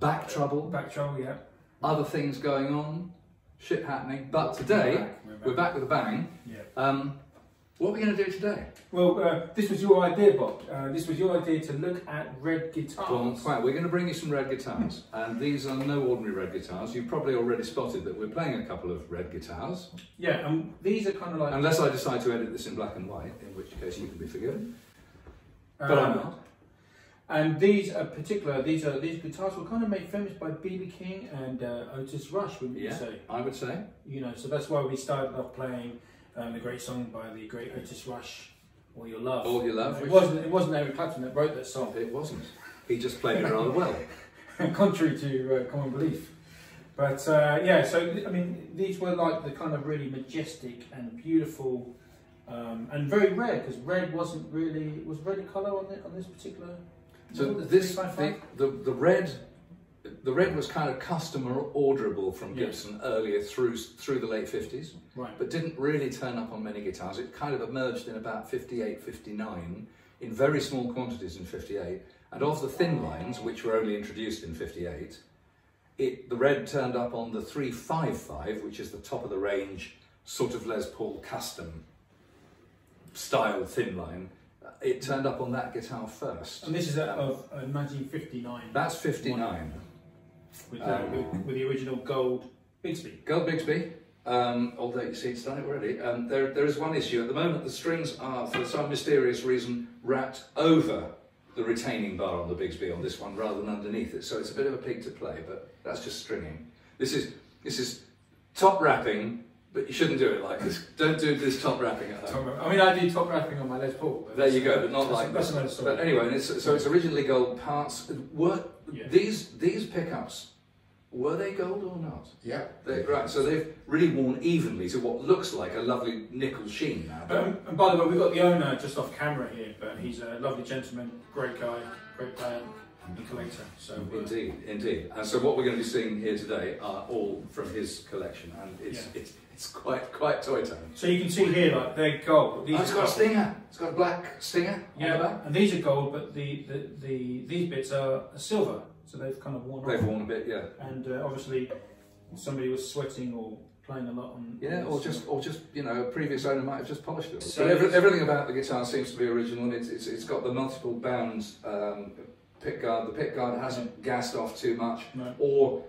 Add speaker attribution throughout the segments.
Speaker 1: back trouble,
Speaker 2: Back trouble, yeah.
Speaker 1: other things going on, shit happening. But today,
Speaker 2: We're back, we're back.
Speaker 1: we're back with a bang.
Speaker 2: Yeah.
Speaker 1: Um, what are we going to do today?
Speaker 2: Well, uh, this was your idea, Bob. Uh, this was your idea to look at red guitars.
Speaker 1: Well, quite. We're going to bring you some red guitars, and these are no ordinary red guitars. You've probably already spotted that we're playing a couple of red guitars,
Speaker 2: Yeah, and these are kind of like.
Speaker 1: unless I decide to edit this in black and white, in which case you can be forgiven. But
Speaker 2: um,
Speaker 1: I'm not.
Speaker 2: And these are particular. These are these guitars were kind of made famous by BB King and uh, Otis Rush, wouldn't you
Speaker 1: Yeah,
Speaker 2: say?
Speaker 1: I would say.
Speaker 2: You know, so that's why we started off playing um, the great song by the great Otis Rush, "All Your Love."
Speaker 1: All Your Love,
Speaker 2: It wasn't. It wasn't Eric Clapton that wrote that song,
Speaker 1: It wasn't. He just played it rather well.
Speaker 2: contrary to uh, common belief. But uh, yeah, so I mean, these were like the kind of really majestic and beautiful, um, and very rare because red wasn't really was red a color on, the, on this particular.
Speaker 1: So this, the, the, the red, the red was kind of customer orderable from. Gibson earlier through through the late 50s,
Speaker 2: right.
Speaker 1: but didn't really turn up on many guitars. It kind of emerged in about 58, 59, in very small quantities in 58, and of the thin lines, which were only introduced in 58, it, the red turned up on the 355, which is the top of the range, sort of Les Paul custom style thin line. It turned up on that guitar first.
Speaker 2: And this is out of uh, 1959
Speaker 1: That's 59.
Speaker 2: with, uh,
Speaker 1: Um,
Speaker 2: with, with the original gold Bigsby.
Speaker 1: Gold Bigsby, um, although you see it's done it already. Um, there, there is one issue. At the moment, the strings are, for some mysterious reason, wrapped over the retaining bar on the Bigsby on this one rather than underneath it. So it's a bit of a pig to play, but that's just stringing. This is, this is top wrapping, but you shouldn't do it like this. Don't do this top wrapping at home.
Speaker 2: I mean, I do top wrapping on my Les Paul. But
Speaker 1: There you go, but not like
Speaker 2: that's
Speaker 1: this.
Speaker 2: another.
Speaker 1: But anyway, and it's, so it's originally gold parts. Were
Speaker 2: Yeah.
Speaker 1: these these pickups were they gold or not?
Speaker 3: Yeah.
Speaker 1: They, right, so they've really worn evenly to what looks like a lovely nickel sheen now. But
Speaker 2: Um, and by the way, we've got the owner just off camera here, but he's a lovely gentleman, great guy, great player and collector. So uh,
Speaker 1: indeed, indeed. And so what we're going to be seeing here today are all from his collection, and it's
Speaker 2: Yeah.
Speaker 1: it's it's quite quite toy tone.
Speaker 2: So you can see here, like they're gold. These
Speaker 1: Oh, it's
Speaker 2: are
Speaker 1: got a stinger. It's got a black stinger on the
Speaker 2: Yeah,
Speaker 1: back.
Speaker 2: and these are gold, but the, the, the these bits are silver, so they've kind of worn
Speaker 1: They've
Speaker 2: off.
Speaker 1: worn a bit, yeah.
Speaker 2: And uh, obviously, somebody was sweating or playing a lot on.
Speaker 1: Yeah,
Speaker 2: on
Speaker 1: or
Speaker 2: this.
Speaker 1: just, or just, you know, a previous owner might have just polished it.
Speaker 2: So
Speaker 1: but every, everything about the guitar seems to be original, and it's, it's, it's got the multiple bounds um, pick guard. The pick guard hasn't gassed off too much,
Speaker 2: No.
Speaker 1: or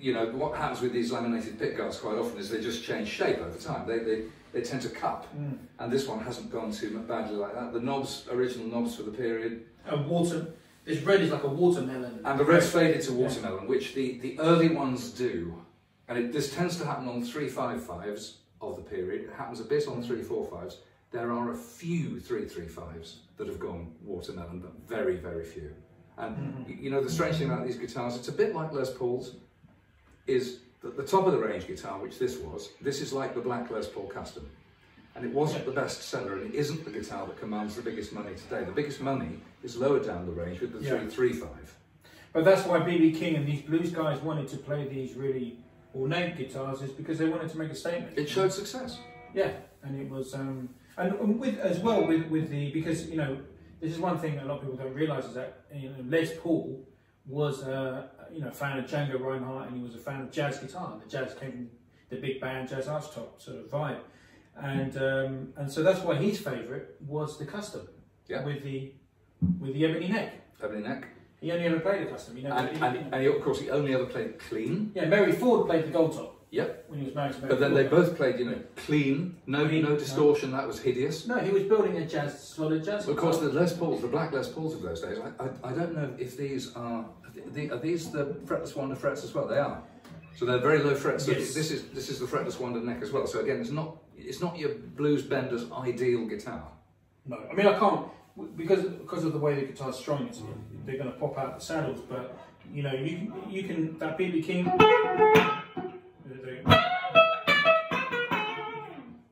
Speaker 1: you know, what happens with these laminated pick guards quite often is they just change shape over time. They, they, they tend to cup,
Speaker 2: Mm.
Speaker 1: and this one hasn't gone too badly like that. The knobs, original knobs for the period,
Speaker 2: A water. This red is like a watermelon.
Speaker 1: and the red's faded to
Speaker 2: Yeah.
Speaker 1: watermelon, which the, the early ones do. And it, this tends to happen on 355s of the period. It happens a bit on 345s. There are a few 335s that have gone watermelon, but very, very few. And
Speaker 2: Mhm.
Speaker 1: you know, the strange thing about these guitars, it's a bit like Les Paul's, is that the top of the range guitar, which this was, this is like the Black Les Paul Custom. And it wasn't the best seller, and it isn't the guitar that commands the biggest money today. The biggest money is lower down the range with the
Speaker 2: Yeah.
Speaker 1: 335.
Speaker 2: But that's why BB King and these blues guys wanted to play these really ornate guitars, is because they wanted to make a statement.
Speaker 1: It showed success.
Speaker 2: Yeah, and it was, um, and and with as well with with the because you know this is one thing a lot of people don't realise is that you know Les Paul was uh, you know a fan of Django Reinhardt and he was a fan of jazz guitar. The jazz came from the big band jazz archtop sort of vibe, and um, and so that's why his favourite was the custom
Speaker 1: Yeah.
Speaker 2: with the with the ebony neck.
Speaker 1: Ebony neck.
Speaker 2: He only ever played a custom. You know,
Speaker 1: And, and, and he, of course, he only ever played clean.
Speaker 2: yeah, Mary Ford played the gold top.
Speaker 1: Yep.
Speaker 2: When he was married to Mary
Speaker 1: But then they
Speaker 2: Ford.
Speaker 1: both played, you know, clean, no,
Speaker 2: Clean,
Speaker 1: no
Speaker 2: no.
Speaker 1: distortion. That was hideous.
Speaker 2: No, he was building a jazz solid jazz.
Speaker 1: Of course, the Les Pauls, the black Les Pauls of those days, I, I, I don't know if these are, are the- are these the fretless wonder frets as well? They are. So they're very low frets. So
Speaker 2: Yes.
Speaker 1: this is this is the fretless wonder neck as well. So again, it's not it's not your blues bender's ideal guitar.
Speaker 2: No, I mean I can't because because of the way the guitar's strung. It's, they're going to pop out the saddles, but you know you you can that BB King.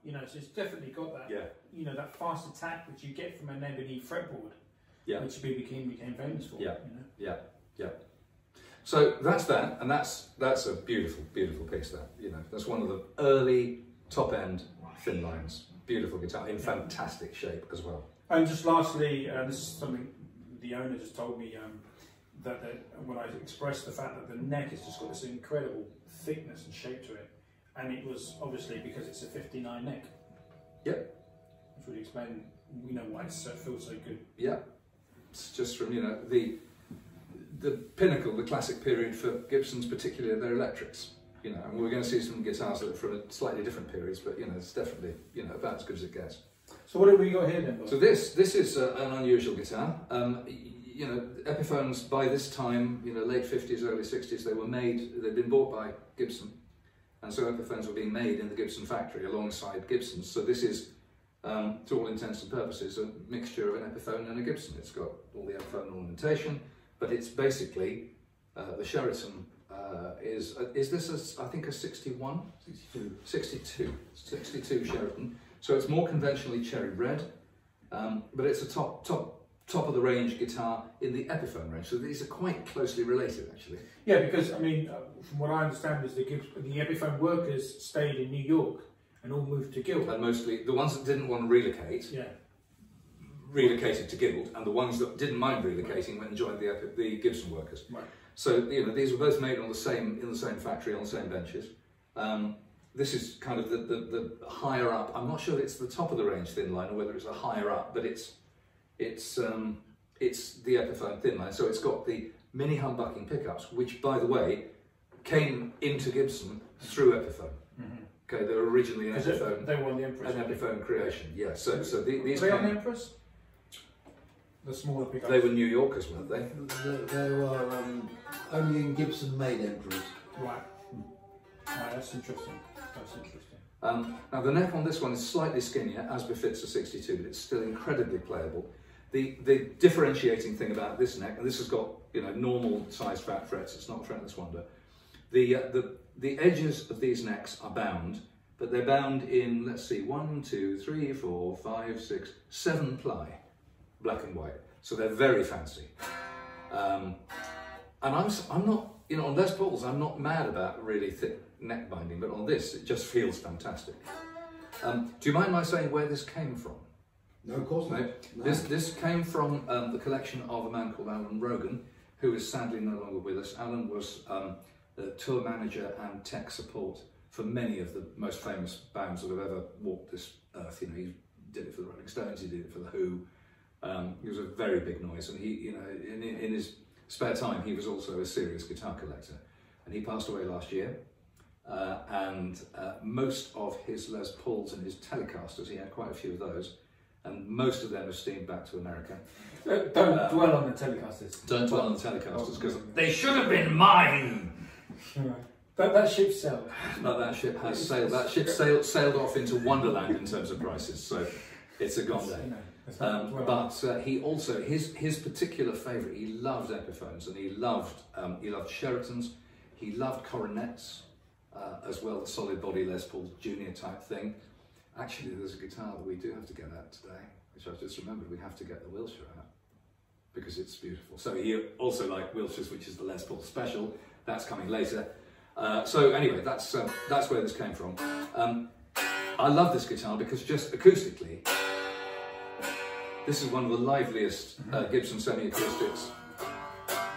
Speaker 2: You know, so it's definitely got that.
Speaker 1: Yeah.
Speaker 2: You know that fast attack which you get from an ebony fretboard.
Speaker 1: Yeah.
Speaker 2: Which BB King became famous for.
Speaker 1: Yeah.
Speaker 2: You know?
Speaker 1: Yeah, yeah. So that's that, and that's that's a beautiful, beautiful piece. That you know, that's one of the early top end thin lines. beautiful guitar in fantastic shape as well.
Speaker 2: And just lastly, uh, this is something the owner just told me um, that, that when I expressed the fact that the neck has just got this incredible thickness and shape to it, and it was obviously because it's a 59 neck.
Speaker 1: Yep.
Speaker 2: Which would explain, we know why it so, feels so good.
Speaker 1: Yeah, it's just from you know the the pinnacle, the classic period for Gibsons, particularly their electrics. You know, and we're going to see some guitars that are from a slightly different periods, but you know, it's definitely you know about as good as it gets.
Speaker 2: So what have we got here then? Bob?
Speaker 1: So this this is uh, an unusual guitar. Um, you know, Epiphones by this time, you know, late 50s, early 60s, they were made, they'd been bought by Gibson. And so Epiphones were being made in the Gibson factory alongside Gibsons. So this is, um, to all intents and purposes, a mixture of an Epiphone and a Gibson. It's got all the Epiphone ornamentation, but it's basically, uh, the Sheraton uh, is, uh, is this a, I think a 61? 62. 62, 62 Sheraton. So it's more conventionally cherry red, um, but it's a top, top top of the range guitar in the Epiphone range. So these are quite closely related, actually.
Speaker 2: Yeah, because I mean, uh, from what I understand, is the the Epiphone workers stayed in New York and all moved to Guild.
Speaker 1: And mostly the ones that didn't want to relocate.
Speaker 2: Yeah.
Speaker 1: Relocated to Guild, and the ones that didn't mind relocating went and joined the Epi the Gibson workers.
Speaker 2: Right.
Speaker 1: So you know these were both made on the same in the same factory on the same benches. Um, this is kind of the, the, the higher up. I'm not sure it's the top of the range thin line or whether it's a higher up, but it's it's um, it's the Epiphone thin line, so it's got the mini humbucking pickups, which, by the way, came into Gibson through Epiphone. Mm -hmm. Okay, they were originally an Epiphone.
Speaker 2: They were on the Empress.
Speaker 1: An Epiphone creation, yeah. So, so the, these.
Speaker 2: Were they on the Empress? The smaller pickups.
Speaker 1: They were New Yorkers, weren't they?
Speaker 3: They, they were um, only in Gibson made Empress.
Speaker 2: Right. Right, that's interesting. That's interesting.
Speaker 1: Um, now the neck on this one is slightly skinnier, as befits a 62, but it's still incredibly playable. The, the differentiating thing about this neck, and this has got you know normal sized fat frets, it's not a fretless wonder. The, uh, the, the edges of these necks are bound, but they're bound in, let's see, one, two, three, four, five, six, seven ply, black and white. So they're very fancy. Um, and I'm, I'm not, you know, on Les Pauls, I'm not mad about really thick neck binding, but on this, it just feels fantastic. Um, do you mind my saying where this came from?
Speaker 3: No, of course not. No.
Speaker 1: This, this came from um, the collection of a man called Alan Rogan, who is sadly no longer with us. Alan was um, the tour manager and tech support for many of the most famous bands that have ever walked this earth. You know, he did it for the Rolling Stones, he did it for the Who. Um, he was a very big noise, and he, you know, in, in his spare time, he was also a serious guitar collector. And he passed away last year. Uh, and uh, most of his Les Pauls and his Telecasters, he had quite a few of those, and most of them have steamed back to America.
Speaker 2: Uh, don't uh, dwell on the Telecasters.
Speaker 1: Don't dwell on the Telecasters because oh, they should have been mine.
Speaker 2: That, that ship sailed.
Speaker 1: But that ship has sailed. That ship sailed, sailed off into Wonderland in terms of prices. So it's a gone day. Um, but uh, he also his his particular favourite. He loved Epiphones and he loved um, he loved Sheratons. He loved coronets uh, as well, the solid body Les Paul Junior type thing. Actually, there's a guitar that we do have to get at today, which I've just remembered. We have to get the Wilshire out because it's beautiful. So he also like Wilshire's, which is the Les Paul Special. That's coming later. Uh, so anyway, that's um, that's where this came from. Um, I love this guitar because just acoustically, this is one of the liveliest uh, Gibson semi-acoustics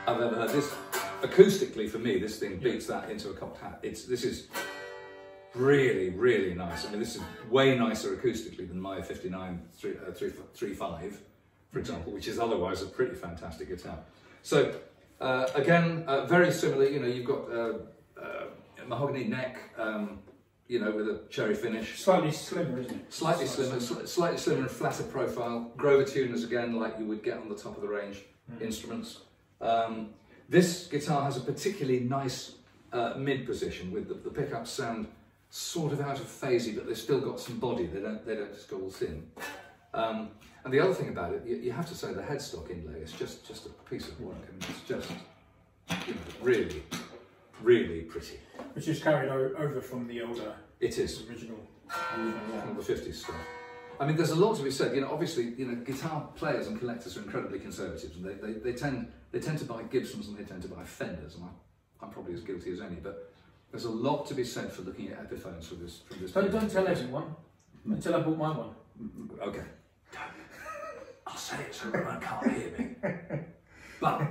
Speaker 1: I've ever heard. This acoustically for me, this thing beats that into a cocked hat. It's this is really, really nice. I mean, this is way nicer acoustically than my 59 3, uh, 3, 35, for example, which is otherwise a pretty fantastic guitar. So, uh, again, uh, very similar, you know, you've got uh, uh, mahogany neck, um, you know, with a cherry finish.
Speaker 2: Slightly slimmer, isn't it?
Speaker 1: Slightly slimmer, sl slightly slimmer and flatter profile. Grover tuners again, like you would get on the top of the range mm. instruments. Um, this guitar has a particularly nice uh, mid position with the, the pickups sound sort of out of phasey, but they've still got some body. They don't they don't just go all thin. Um, and the other thing about it, you, you, have to say the headstock inlay is just just a piece of work. I mean, it's just you know, really, really pretty.
Speaker 2: Which is carried over from the older.
Speaker 1: It is
Speaker 2: original.
Speaker 1: From the 50s stuff. I mean, there's a lot to be said. You know, obviously, you know, guitar players and collectors are incredibly conservative, and they, they, they tend they tend to buy Gibsons and they tend to buy Fenders, and I, I'm probably as guilty as any. But there's a lot to be said for looking at Epiphones from this. From this
Speaker 2: don't, don't tell everyone. until I bought my one.
Speaker 1: Okay. Don't. I'll say it so everyone can't hear me. But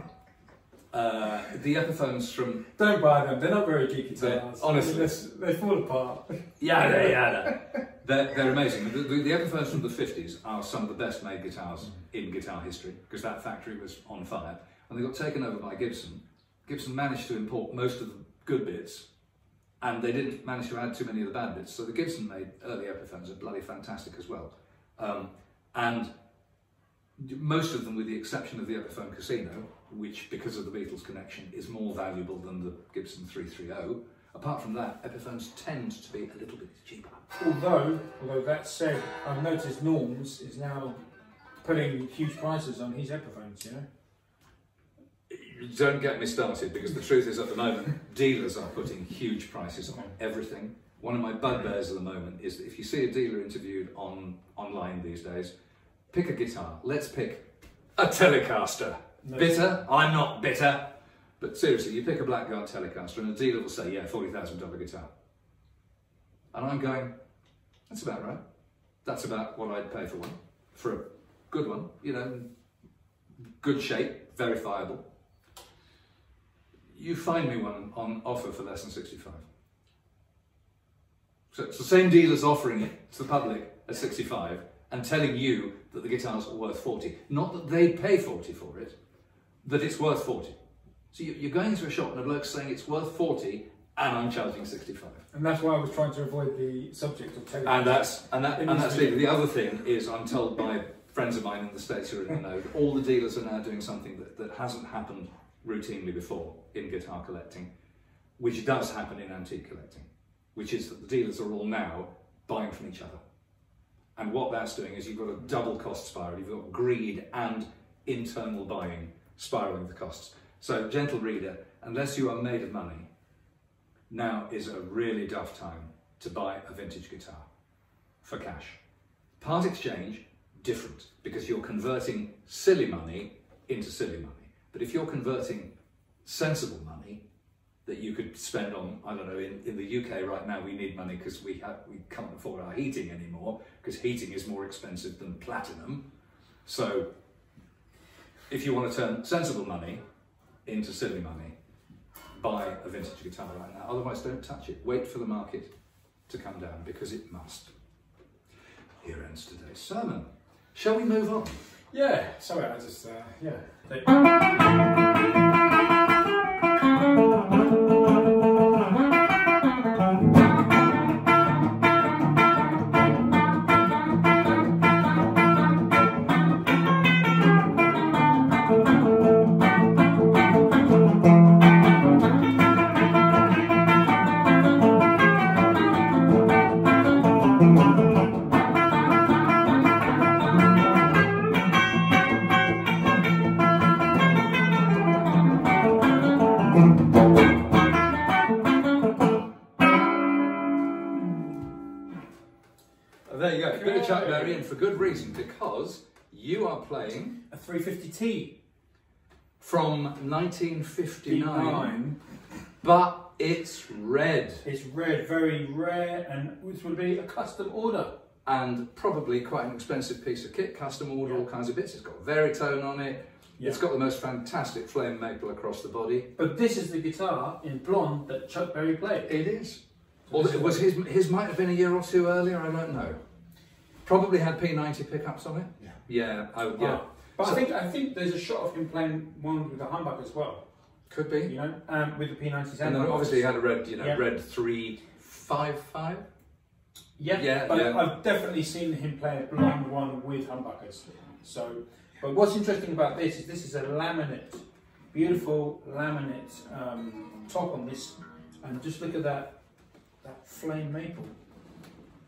Speaker 1: uh, the Epiphones from
Speaker 2: Don't buy them. They're not very
Speaker 1: geeky
Speaker 2: guitars.
Speaker 1: honestly.
Speaker 2: they, they fall apart.
Speaker 1: Yada yada. They're, they're amazing. The, the, the Epiphones from the 50s are some of the best made guitars in guitar history because that factory was on fire and they got taken over by Gibson. Gibson managed to import most of the good bits and they didn't manage to add too many of the bad bits. So the Gibson made early Epiphones are bloody fantastic as well. Um, and most of them, with the exception of the Epiphone Casino, which because of the Beatles connection is more valuable than the Gibson 330, apart from that, Epiphones tend to be a little bit cheaper.
Speaker 2: Although, although that said, I've noticed Norms is now putting huge prices on his Epiphones. You know.
Speaker 1: Don't get me started because the truth is at the moment dealers are putting huge prices on everything. One of my bugbears at the moment is that if you see a dealer interviewed on online these days, pick a guitar. Let's pick a Telecaster.
Speaker 2: No.
Speaker 1: Bitter? I'm not bitter. But seriously, you pick a Blackguard Telecaster and a dealer will say, yeah, $40,000 guitar. And I'm going, that's about right. That's about what I'd pay for one. For a good one, you know, good shape, verifiable. You find me one on offer for less than 65. So it's the same dealers offering it to the public at 65 and telling you that the guitars are worth 40. Not that they pay 40 for it, that it's worth 40. So you- you're going into a shop and a bloke's saying it's worth 40 and I'm charging 65.
Speaker 2: And that's why I was trying to avoid the subject of television.
Speaker 1: And that's and that and that's
Speaker 2: to
Speaker 1: it. The other thing is, I'm told by friends of mine in the states who are in the know, that all the dealers are now doing something that, that hasn't happened routinely before in guitar collecting, which does happen in antique collecting, which is that the dealers are all now buying from each other. And what that's doing is you've got a double cost spiral. You've got greed and internal buying spiraling the costs. So, gentle reader, unless you are made of money, now is a really duff time to buy a vintage guitar for cash. Part exchange, different, because you're converting silly money into silly money. But if you're converting sensible money that you could spend on, I don't know, in, in the UK right now we need money because we we can't afford our heating anymore because heating is more expensive than platinum. So if you want to turn sensible money into silly money, buy a vintage guitar right now. Otherwise, don't touch it. Wait for the market to come down because it must. Here ends today's sermon. Shall we move on?
Speaker 2: Yeah, sorry, I just, uh, yeah. They- A 350T.
Speaker 1: from 1959,
Speaker 2: Nine.
Speaker 1: but it's red
Speaker 2: It's red, very rare, and which would be a custom order.
Speaker 1: and probably quite an expensive piece of kit, custom order, all kinds of bits. It's got Varitone on it. it's got the most fantastic flame maple across the body.
Speaker 2: But this is the guitar in blonde that Chuck Berry played.
Speaker 1: It is. Or it was his, his might have been a year or two earlier, I don't know. Probably had P90 pickups on it.
Speaker 3: Yeah.
Speaker 1: Yeah, I, yeah.
Speaker 2: Oh, But
Speaker 1: So-
Speaker 2: I think I think there's a shot of him playing one with a humbuck as well.
Speaker 1: Could be.
Speaker 2: You know, um, with the P90s.
Speaker 1: And then obviously he had a red, you know,
Speaker 2: Yeah.
Speaker 1: red three five five.
Speaker 2: Yeah,
Speaker 1: Yeah,
Speaker 2: but
Speaker 1: yeah.
Speaker 2: I've definitely seen him play a blonde one with humbuckers. So, but what's interesting about this is this is a laminate, beautiful laminate um, top on this, and just look at that that flame maple.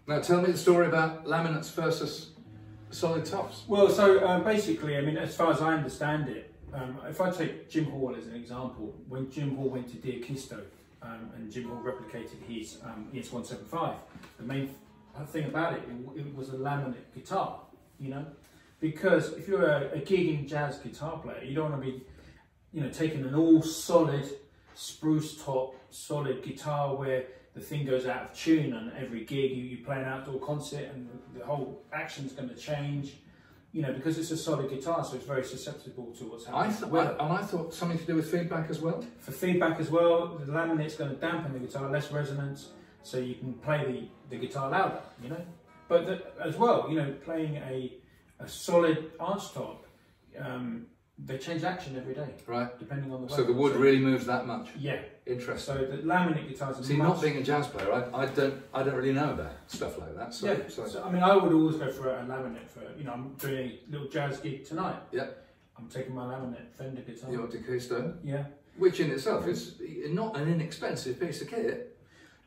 Speaker 1: Now tell me the story about laminates versus solid tops.
Speaker 2: Well, so uh, basically, I mean, as far as I understand it, um, if I take Jim Hall as an example, when Jim Hall went to Dear um, and Jim Hall replicated his um, ES175, the main thing about it, it, it was a laminate guitar, you know, because if you're a, a gigging jazz guitar player, you don't want to be, you know, taking an all solid spruce top, solid guitar where the thing goes out of tune on every gig. You, you play an outdoor concert, and the whole action's going to change. You know, because it's a solid guitar, so it's very susceptible to what's
Speaker 1: I
Speaker 2: happening.
Speaker 1: th-
Speaker 2: Weather.
Speaker 1: I, and I thought something to do with feedback as well.
Speaker 2: For feedback as well, the laminate's going to dampen the guitar, less resonance, so you can play the, the guitar louder, you know. But the, as well, you know, playing a, a solid arch top, um, they change action every day,
Speaker 1: Right.
Speaker 2: depending on the
Speaker 1: So the wood really moves that much.
Speaker 2: Yeah,
Speaker 1: Interesting.
Speaker 2: so the laminate guitars are
Speaker 1: See, not being a jazz player, I, I don't I don't really know about stuff like that. So,
Speaker 2: yeah,
Speaker 1: so
Speaker 2: so, I mean, I would always go for a laminate for, you know, I'm doing a little jazz gig tonight.
Speaker 1: Yeah.
Speaker 2: I'm taking my laminate Fender guitar.
Speaker 1: your D'Aquisto,
Speaker 2: Yeah.
Speaker 1: which in itself is not an inexpensive piece of kit.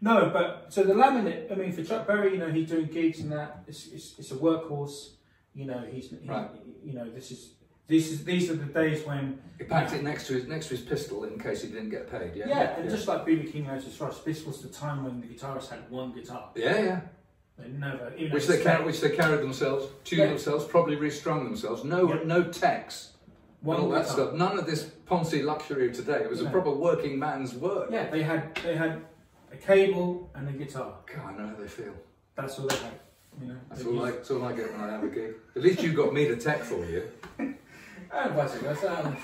Speaker 2: No, but so the laminate. I mean, for Chuck Berry, you know, he's doing gigs and that. It's, it's, it's a workhorse. You know, he's he,
Speaker 1: Right.
Speaker 2: you know this is this is these are the days when
Speaker 1: He packed it next to his next to his pistol in case he didn't get paid. Yeah.
Speaker 2: yeah, and just like BB King knows his Rush, this was the time when the guitarists had one guitar.
Speaker 1: yeah, yeah.
Speaker 2: They never, even
Speaker 1: Which they carried, which they carried themselves, tuned
Speaker 2: Yeah.
Speaker 1: themselves, probably restrung themselves. No,
Speaker 2: Yeah.
Speaker 1: no techs,
Speaker 2: one
Speaker 1: all that
Speaker 2: guitar.
Speaker 1: stuff. None of this Ponzi luxury of today. It was a proper working man's work.
Speaker 2: Yeah, they had they had a cable and a guitar.
Speaker 1: God, I know how they feel.
Speaker 2: That's all they had. You know,
Speaker 1: That's all, I,
Speaker 2: used-
Speaker 1: that's all I get when I have a gig. At least you got me to tech for you.
Speaker 2: And.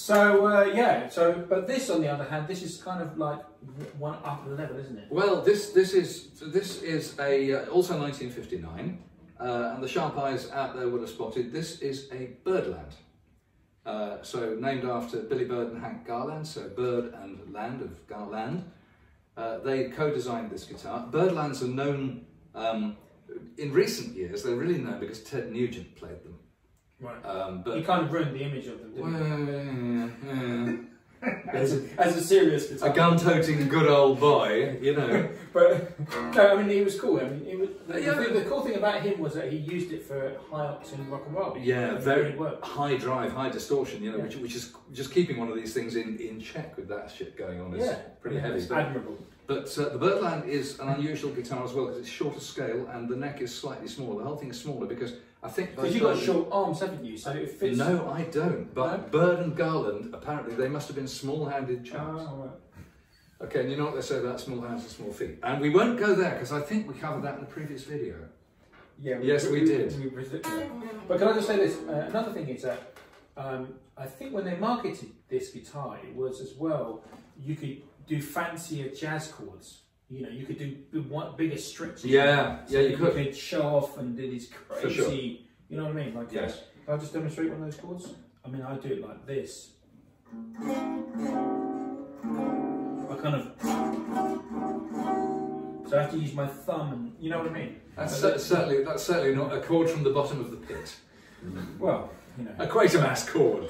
Speaker 2: So uh, yeah, so but this on the other hand, this is kind of like one up the level, isn't it?
Speaker 1: Well, this this is this is a uh, also 1959, uh, and the sharp eyes out there would have spotted this is a Birdland. Uh, so named after Billy Byrd and Hank Garland, so Bird and Land of Garland. Uh, they co-designed this guitar. Birdlands are known um, in recent years. They're really known because Ted Nugent played them.
Speaker 2: Right.
Speaker 1: Um,
Speaker 2: He
Speaker 1: but
Speaker 2: kind of ruined the image of them, didn't
Speaker 1: well?
Speaker 2: As a, as a serious
Speaker 1: a gun-toting good old boy, you know.
Speaker 2: But no, I mean, he was cool. I mean, was, the,
Speaker 1: Yeah.
Speaker 2: the, the cool thing about him was that he used it for high octane rock and roll.
Speaker 1: Yeah, very
Speaker 2: really
Speaker 1: high drive, high distortion, you know,
Speaker 2: Yeah.
Speaker 1: which, which is just keeping one of these things in, in check with that shit going on is
Speaker 2: Yeah,
Speaker 1: pretty
Speaker 2: I mean,
Speaker 1: heavy.
Speaker 2: admirable.
Speaker 1: but uh, the Birdland is an unusual guitar as well because it's shorter scale and the neck is slightly smaller. The whole thing is smaller because I think
Speaker 2: Because you've got short arms, haven't you? So it fits.
Speaker 1: No, I don't. But
Speaker 2: No?
Speaker 1: Byrd and Garland, apparently, they must have been small-handed chaps.
Speaker 2: Oh, right.
Speaker 1: Okay, and you know what they say about small hands and small feet. And we won't go there because I think we covered that in the previous video.
Speaker 2: Yeah,
Speaker 1: Yes, we did.
Speaker 2: we- we- But can I just say this? Uh, another thing is that um, I think when they marketed this guitar, it was as well you could do fancier jazz chords. You know, you could do one- bigger stretches.
Speaker 1: Yeah,
Speaker 2: So
Speaker 1: yeah, you
Speaker 2: you
Speaker 1: could.
Speaker 2: could show off and do these crazy.
Speaker 1: sure.
Speaker 2: You know what I mean? Like,
Speaker 1: Yes.
Speaker 2: Can I just demonstrate one of those chords? I mean, I do it like this. I kind of. So I have to use my thumb, and you know what I mean.
Speaker 1: That's certainly that's certainly not a chord from the bottom of the pit.
Speaker 2: Well, you know.
Speaker 1: A Quatermass chord.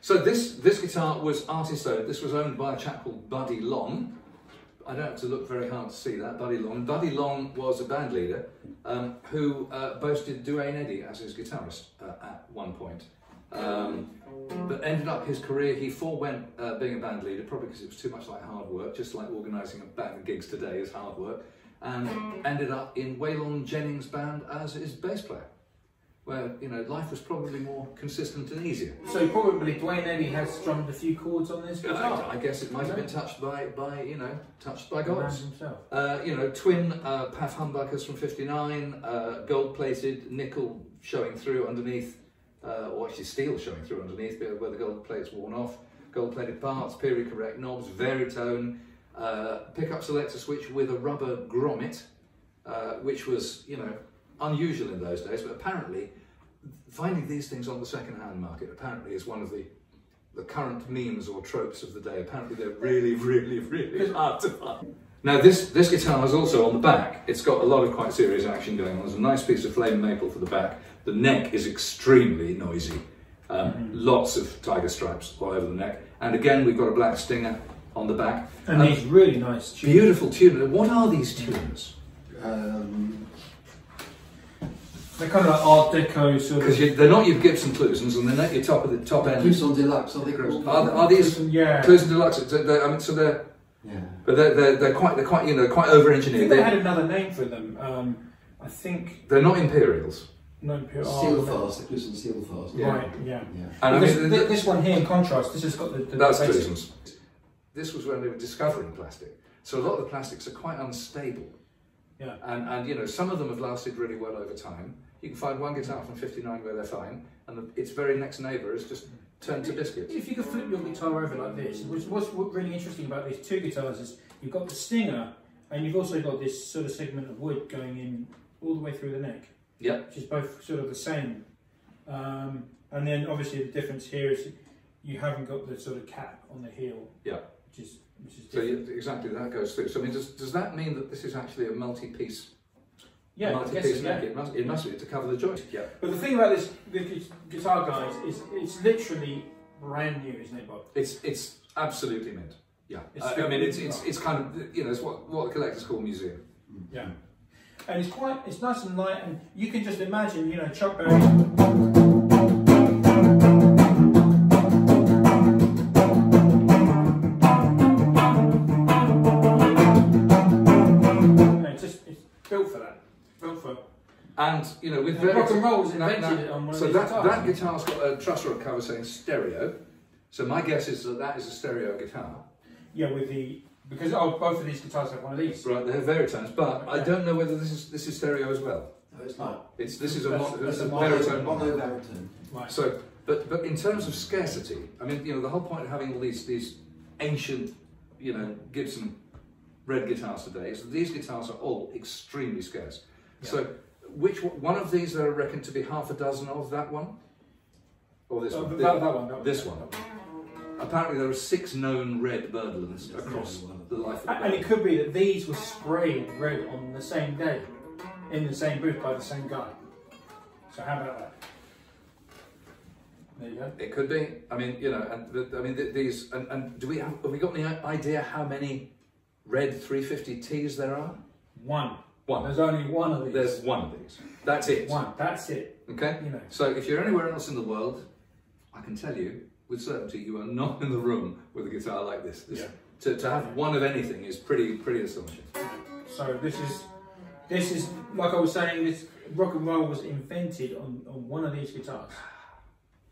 Speaker 1: So this this guitar was artist owned. This was owned by a chap called Buddy Long. I don't have to look very hard to see that Buddy Long. Buddy Long was a band leader um, who uh, boasted Duane Eddy as his guitarist uh, at one point. Um, but ended up his career, he forewent uh, being a band leader, probably because it was too much like hard work, just like organising a band of gigs today is hard work, and ended up in Waylon Jennings' band as his bass player where you know life was probably more consistent and easier.
Speaker 2: So probably Duane Eddy has strummed a few chords on this
Speaker 1: I,
Speaker 2: guitar.
Speaker 1: I guess it might have been touched by by you know touched by gods.
Speaker 2: himself.
Speaker 1: Uh, you know, twin uh, PAF humbuckers from '59, uh, gold-plated nickel showing through underneath, uh, or actually steel showing through underneath, but where the gold plate's worn off. Gold-plated parts, period correct knobs, varitone, uh, pickup selector switch with a rubber grommet, uh, which was you know unusual in those days, but apparently finding these things on the second-hand market apparently is one of the the current memes or tropes of the day. Apparently, they're really, really, really hard to find. Now, this this guitar is also on the back. It's got a lot of quite serious action going on. There's a nice piece of flame maple for the back. The neck is extremely noisy. Um, Lots of tiger stripes all over the neck. And again, we've got a black stinger on the back.
Speaker 2: And
Speaker 1: Um,
Speaker 2: these really nice tunes.
Speaker 1: beautiful tune. What are these tunes?
Speaker 3: Um,
Speaker 2: They're kind of like Art Deco sort of.
Speaker 1: Because they're not your Gibson Klusons, and they're not your top of the top end.
Speaker 3: Kluson Deluxe, are they called?
Speaker 1: Are, are these
Speaker 2: Yeah.
Speaker 1: Kluson Deluxe? so they're- I mean, so they're,
Speaker 3: Yeah.
Speaker 1: but they're, they're, they're quite, they're quite, you know, quite over-engineered.
Speaker 2: they had another name for them. Um, I think
Speaker 1: they're not Imperials.
Speaker 2: no pure.
Speaker 3: Steel
Speaker 2: oh,
Speaker 3: fast, the Kluson Steel fast.
Speaker 1: Yeah.
Speaker 2: Right. Yeah.
Speaker 3: Yeah.
Speaker 1: And I
Speaker 2: this,
Speaker 1: mean,
Speaker 2: thi-
Speaker 1: th-
Speaker 2: this one here, in contrast, this has got the. the
Speaker 1: that's
Speaker 2: basic-
Speaker 1: Klusons. this was when they were discovering plastic. So a lot of the plastics are quite unstable.
Speaker 2: Yeah.
Speaker 1: And, and you know, some of them have lasted really well over time. You can find one guitar from 59 where they're fine, and the, its very next neighbour is just turned to biscuits.
Speaker 2: If you could flip your guitar over like this, which what's really interesting about these two guitars is you've got the stinger and you've also got this sort of segment of wood going in all the way through the neck.
Speaker 1: Yep.
Speaker 2: Which is both sort of the same. Um, and then obviously the difference here is you haven't got the sort of cap on the heel.
Speaker 1: Yeah.
Speaker 2: Which is which is
Speaker 1: So
Speaker 2: different.
Speaker 1: you, exactly that goes through. So I mean, does, does that mean that this is actually a multi-piece,
Speaker 2: yeah, I
Speaker 1: multi-piece
Speaker 2: guess it,
Speaker 1: neck?
Speaker 2: yeah.
Speaker 1: It must, it must be to cover the joint. Yeah.
Speaker 2: But the thing about this, this guitar, guys, is it's literally brand new, isn't it, Bob?
Speaker 1: It's it's absolutely mint. Yeah.
Speaker 2: It's
Speaker 1: I, I mean, it's, it's it's kind of you know it's what what the collectors call museum.
Speaker 2: Yeah. Mm-hmm. And it's quite, it's nice and light, and you can just imagine, you know, Chuck Berry.
Speaker 1: And you know with
Speaker 2: And
Speaker 1: very-
Speaker 2: rock and roll was
Speaker 1: now-
Speaker 2: invented
Speaker 1: now-
Speaker 2: on one of
Speaker 1: so
Speaker 2: these
Speaker 1: that
Speaker 2: guitars.
Speaker 1: that guitar's got a truss rod cover saying stereo. So my guess is that that is a stereo guitar.
Speaker 2: Yeah, with the, because oh, both of these guitars have one of these.
Speaker 1: Right, they have varitones, but I don't know whether this is this is stereo as well.
Speaker 3: No, it's not.
Speaker 1: It's this is a
Speaker 2: That's-
Speaker 1: mo-
Speaker 2: that's a
Speaker 1: a
Speaker 2: mono-
Speaker 1: baritone.
Speaker 3: Mono baritone.
Speaker 2: Right.
Speaker 1: So, but but in terms of scarcity, I mean, you know, the whole point of having all these these ancient, you know, Gibson red guitars today is that these guitars are all extremely scarce.
Speaker 2: Yeah.
Speaker 1: So, which one one of these there are reckoned to be half a dozen of that one, or this
Speaker 2: Oh,
Speaker 1: one?
Speaker 2: that,
Speaker 1: The-
Speaker 2: that one. That one.
Speaker 1: this one. Apparently, there are six known red Birdlands across the life of the
Speaker 2: And and it could be that these were sprayed red on the same day, in the same booth by the same guy. So how about that? There you go.
Speaker 1: It could be. I mean, you know, and the, I mean th- these. And, and do we have, have we got any idea how many red 350Ts there are?
Speaker 2: One.
Speaker 1: One.
Speaker 2: There's only one of these.
Speaker 1: There's one of these. That's it.
Speaker 2: one. That's it.
Speaker 1: Okay.
Speaker 2: You know.
Speaker 1: So if you're anywhere else in the world, I can tell you with certainty you are not in the room with a guitar like this. This-
Speaker 2: Yeah.
Speaker 1: To, to have one of anything is pretty pretty astonishing.
Speaker 2: So this is, this is like I was saying. This rock and roll was invented on, on one of these guitars.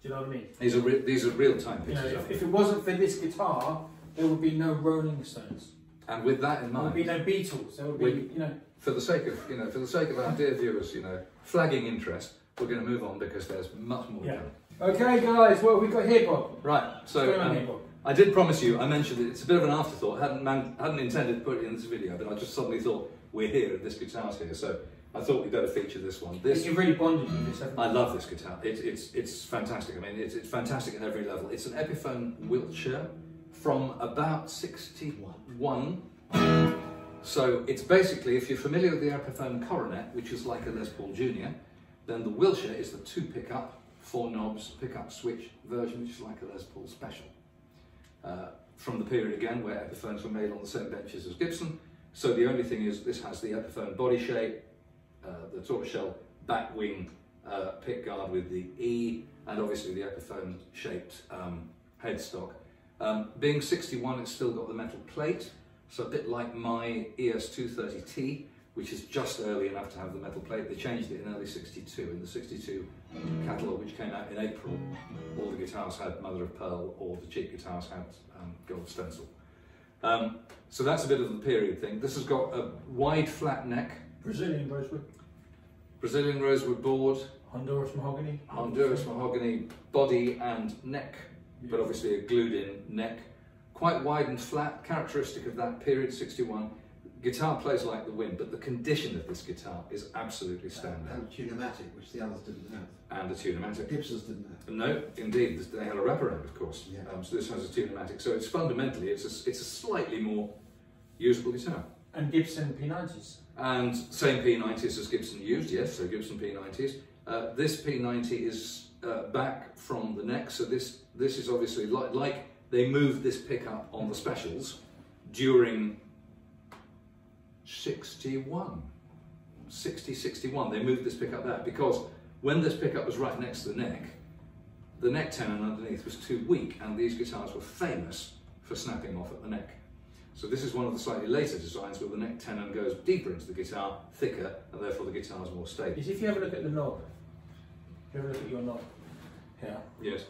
Speaker 2: Do you know what I mean?
Speaker 1: These are re- these are real time
Speaker 2: You know, if, if it wasn't for this guitar, there would be no Rolling Stones.
Speaker 1: And with that in mind,
Speaker 2: There would be no Beatles. There would be,
Speaker 1: We-
Speaker 2: you know.
Speaker 1: for the sake of you know for the sake of our dear viewers, you know, flagging interest, we're going to move on because there's much more to
Speaker 2: Yeah.
Speaker 1: come.
Speaker 2: Okay, guys, what have we got here, Bob?
Speaker 1: Right. So. um,
Speaker 2: here, Bob?
Speaker 1: I did promise you, I mentioned it, it's a bit of an afterthought. I hadn't, man, hadn't intended to put it in this video, but I just suddenly thought, we're here, this guitar's here, so I thought we'd better feature this one. This,
Speaker 2: You've really bonded with this.
Speaker 1: I love this guitar. It, it's, it's fantastic. I mean, it's, it's fantastic at every level. It's an Epiphone Wilshire from about 61. So it's basically, if you're familiar with the Epiphone Coronet, which is like a Les Paul Junior, then the Wilshire is the two pickup, four knobs, pickup switch version, which is like a Les Paul Special. Uh, from the period again where Epiphones were made on the same benches as Gibson. So the only thing is this has the Epiphone body shape, uh, the tortoiseshell back wing uh, pick guard with the E, and obviously the Epiphone shaped um, headstock. Um, being 61, it's still got the metal plate, so a bit like my E ES230T, which is just early enough to have the metal plate. They changed it in early 62, in the 62 catalogue, which came out in April. All the guitars had mother of pearl, or the cheap guitars had um, gold stencil. Um, so that's a bit of the period thing. This has got a wide flat neck,
Speaker 2: Brazilian rosewood,
Speaker 1: Brazilian rosewood board,
Speaker 2: Honduras mahogany.
Speaker 1: Honduras mahogany body and neck, but obviously a glued in neck. Quite wide and flat, characteristic of that period, 61. Guitar plays like the wind, but the condition of this guitar is absolutely standout.
Speaker 3: And tunematic, which the others didn't have.
Speaker 1: And a tunematic.
Speaker 3: Gibsons didn't have.
Speaker 1: No, indeed, they had a wraparound, of course.
Speaker 3: Yeah.
Speaker 1: Um, so this has a tunematic. So it's fundamentally, it's a, it's a slightly more usable guitar.
Speaker 2: And Gibson P90s.
Speaker 1: And same P90s as Gibson used, yes, so Gibson P90s. Uh, this P90 is uh, back from the neck, so this this is obviously like, like they moved this pickup on the specials during 61. 60, 61, they moved this pickup there because when this pickup was right next to the neck, the neck tenon underneath was too weak and these guitars were famous for snapping off at the neck. So this is one of the slightly later designs where the neck tenon goes deeper into the guitar, thicker, and therefore the guitar is more stable.
Speaker 2: Is if you have a look at the knob, have a look at your knob here,
Speaker 1: Yes.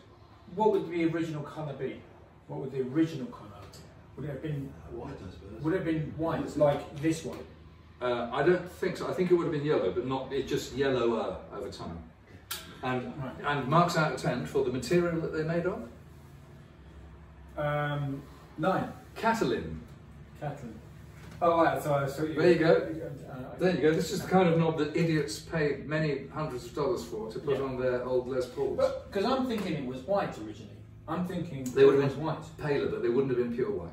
Speaker 2: what would the original colour be? What would the original colour? Would it have been
Speaker 3: White, I suppose.
Speaker 2: would it have been white like this one?
Speaker 1: Uh, I don't think so. I think it would have been yellow, but not. It's just yellower over time. And
Speaker 2: Right.
Speaker 1: and marks out of ten for the material that they're made of.
Speaker 2: Um, nine.
Speaker 1: Catalin.
Speaker 2: Catherine. Oh, right, so I saw you.
Speaker 1: There you go.
Speaker 2: Uh,
Speaker 1: There you go. This is the kind of knob that idiots pay many hundreds of dollars for to put
Speaker 2: Yeah.
Speaker 1: on their old Les Pauls.
Speaker 2: Because I'm thinking it was white originally. I'm thinking
Speaker 1: They would have
Speaker 2: was white.
Speaker 1: Paler, but they wouldn't have been pure white.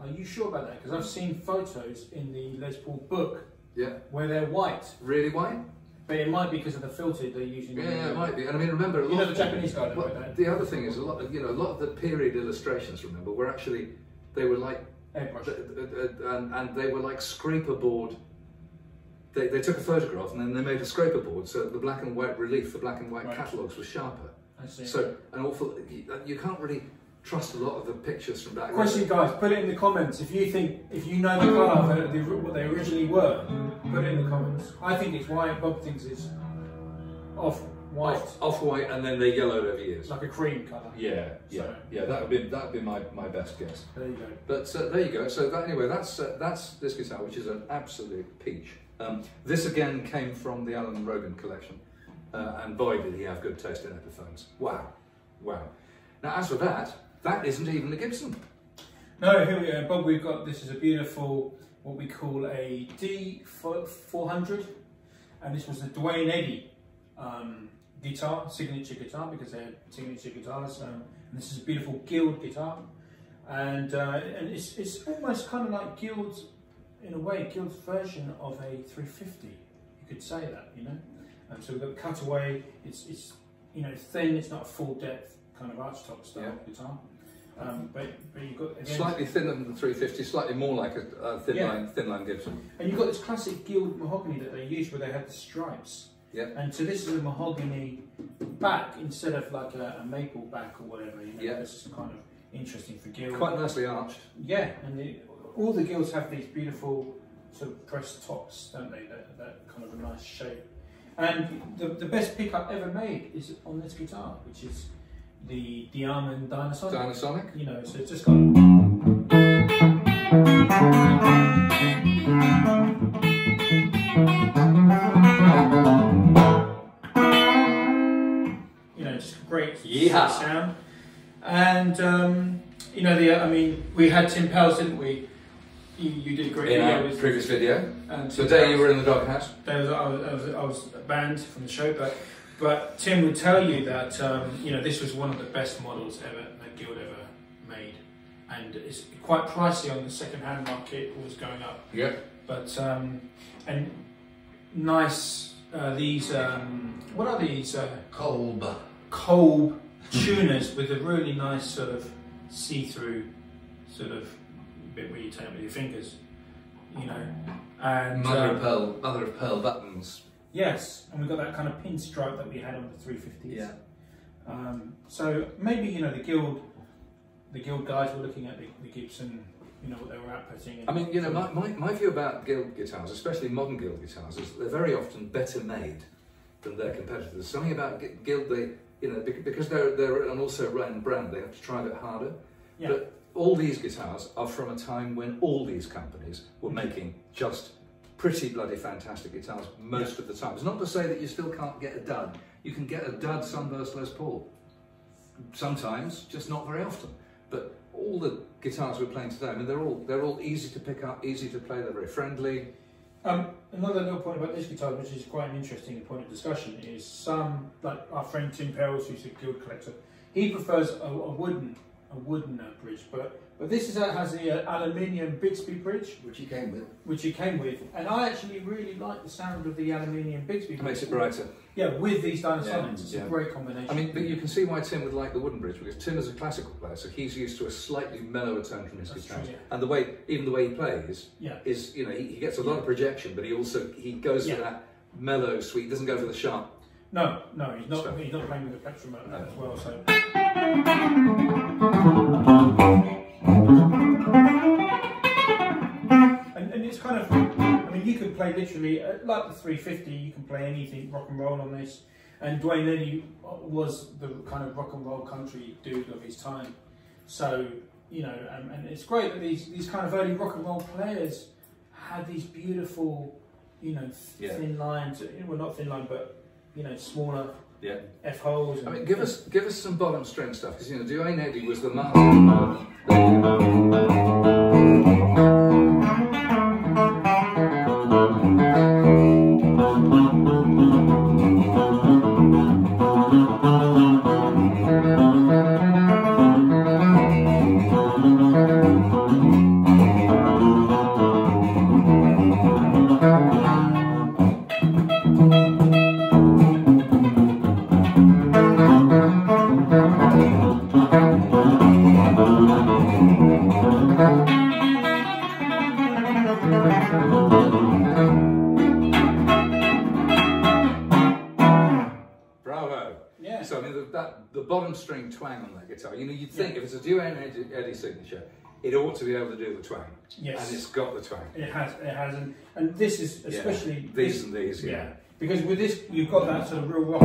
Speaker 2: Are you sure about that? Because I've seen photos in the Les Paul book
Speaker 1: Yeah.
Speaker 2: where they're white,
Speaker 1: Really white?
Speaker 2: but it might be because of the filter they're using.
Speaker 1: Yeah, yeah, it might be. And I mean, remember, a
Speaker 2: You know the Japanese guy
Speaker 1: Well, the other thing is, a lot, of, you know, a lot of the period illustrations, remember, were actually they were like,
Speaker 2: Airbrush.
Speaker 1: uh, uh, and, and they were like scraper board. They, they took a photograph and then they made a scraper board, so the black and white relief, the black and white
Speaker 2: Right.
Speaker 1: catalogues were sharper.
Speaker 2: I see.
Speaker 1: So an awful, you, you can't really trust a lot of the pictures from back then.
Speaker 2: Question, guys, put it in the comments if you think if you know the colour of what they originally were. Put it in the comments. I think it's why Bob thinks it's off white,
Speaker 1: Off, off white and then they yellowed over years.
Speaker 2: like a cream colour.
Speaker 1: Yeah, yeah,
Speaker 2: So-
Speaker 1: yeah. That would be that would be my, my best guess.
Speaker 2: There you go.
Speaker 1: But uh, there you go. So that, anyway, that's uh, that's this guitar, which is an absolute peach. Um, this again came from the Alan Rogan collection, uh, and boy did he have good taste in Epiphones. Wow, wow. Now as for that, that isn't even a Gibson.
Speaker 2: No, here we go, Bob. We've got this is a beautiful what we call a D four hundred, and this was the Duane Eddy um, guitar, signature guitar, because they're signature guitars. Um, and this is a beautiful Guild guitar, and uh, and it's it's almost kind of like Guild's in a way Guild's version of a three fifty. You could say that, you know. Um, so we've got cutaway. It's it's you know thin. It's not a full depth kind of archtop style
Speaker 1: Yeah.
Speaker 2: guitar. Um, but, but you've got again,
Speaker 1: Slightly thinner than the 350, slightly more like a, a thin
Speaker 2: Yeah.
Speaker 1: line thin line Gibson.
Speaker 2: And you've got this classic Guild mahogany that they used where they had the stripes.
Speaker 1: Yeah.
Speaker 2: And so this is a mahogany back instead of like a, a maple back or whatever. You know,
Speaker 1: Yeah.
Speaker 2: This is kind of interesting for Guild.
Speaker 1: Quite nicely arched.
Speaker 2: Yeah, and the, all the Guilds have these beautiful sort of pressed tops, don't they? That, that kind of a nice shape. And the, the best pickup ever made is on this guitar, which is the Diamond Dinosaur.
Speaker 1: Dynasonic.
Speaker 2: You know, so it's just got. Great
Speaker 1: Yeehaw.
Speaker 2: sound. And um, you know, the I mean, we had Tim Pels, didn't we? You, you did a great
Speaker 1: In
Speaker 2: video
Speaker 1: our previous video.
Speaker 2: and
Speaker 1: the day you were in the doghouse.
Speaker 2: There was, I, was, I, was, I was banned from the show, but but Tim would tell you that um, you know this was one of the best models ever that Guild ever made, and it's quite pricey on the second-hand market. It was going up,
Speaker 1: Yeah.
Speaker 2: but um, and nice uh, these um, what are these uh,
Speaker 3: Kolb.
Speaker 2: Kolb tuners with a really nice sort of see-through sort of bit where you take with your fingers, you know, and
Speaker 1: Mother
Speaker 2: um,
Speaker 1: of pearl, mother of pearl buttons.
Speaker 2: Yes, and we've got that kind of pinstripe that we had on the 350s. Um, so maybe you know the guild, the guild guys were looking at the, the Gibson, you know what they were outputting.
Speaker 1: I mean, you know, my, my, my view about Guild guitars, especially modern Guild guitars, is they're very often better made than their competitors. Something about Guild, they, you know, because they're, they're an also run brand, they have to try a bit harder.
Speaker 2: Yeah.
Speaker 1: But all these guitars are from a time when all these companies were mm-hmm. making just pretty bloody fantastic guitars most of the time. It's not to say that you still can't get a dud. You can get a dud Sunburst Les Paul. Sometimes, just not very often. But all the guitars we're playing today, I mean, they're all they're all easy to pick up, easy to play. They're very friendly.
Speaker 2: Um, another little point about this guitar, which is quite an interesting point of discussion, is some like our friend Tim Perils, who's a Guild collector, he prefers a, a wooden a wooden bridge, but but this is has the uh, aluminium Bigsby bridge,
Speaker 3: Which he came with.
Speaker 2: which it came with, and I actually really like the sound of the aluminium Bigsby.
Speaker 1: It makes it
Speaker 2: bridge.
Speaker 1: brighter.
Speaker 2: Yeah, with these Dynasonics,
Speaker 1: Yeah,
Speaker 2: it's
Speaker 1: yeah.
Speaker 2: a great combination.
Speaker 1: I mean, but you can see why Tim would like the wooden bridge because Tim is a classical player, so he's used to a slightly mellower tone from his
Speaker 2: That's
Speaker 1: guitars.
Speaker 2: true, yeah.
Speaker 1: And the way, even the way he plays,
Speaker 2: yeah,
Speaker 1: is you know he, he gets a lot of projection, but he also he goes
Speaker 2: Yeah.
Speaker 1: for that mellow, sweet. He doesn't go for the sharp.
Speaker 2: no, no, he's not.
Speaker 1: So-
Speaker 2: He's not playing with the plectrum
Speaker 1: No.
Speaker 2: as well. So play literally uh, like the 350. You can play anything rock and roll on this. And Duane Eddy was the kind of rock and roll country dude of his time. So you know, and, and it's great that these these kind of early rock and roll players had these beautiful, you know,
Speaker 1: Yeah.
Speaker 2: thin lines. Well, not thin line, but you know, smaller
Speaker 1: Yeah.
Speaker 2: f holes.
Speaker 1: I mean, give us give us some bottom string stuff because you know Duane Eddy was the master. Bravo. Guitar. You know, you'd think if it's a Duane Eddy, Eddy signature, it ought to be able to do the twang,
Speaker 2: Yes.
Speaker 1: and it's got the twang.
Speaker 2: It has, it has, and, and this is
Speaker 1: Yeah.
Speaker 2: especially
Speaker 1: These
Speaker 2: this-
Speaker 1: and these, yeah.
Speaker 2: because with this you've got that sort of real rock.